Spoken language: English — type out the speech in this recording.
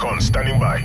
Recon standing by.